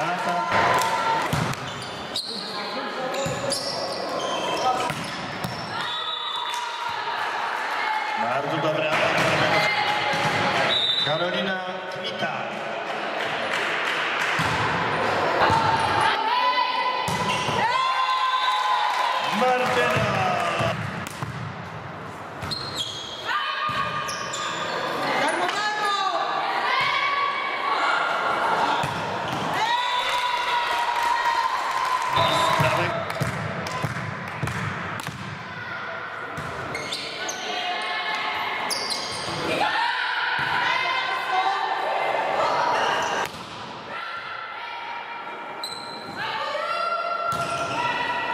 Bardzo dobra. Karolina.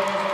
Thank you.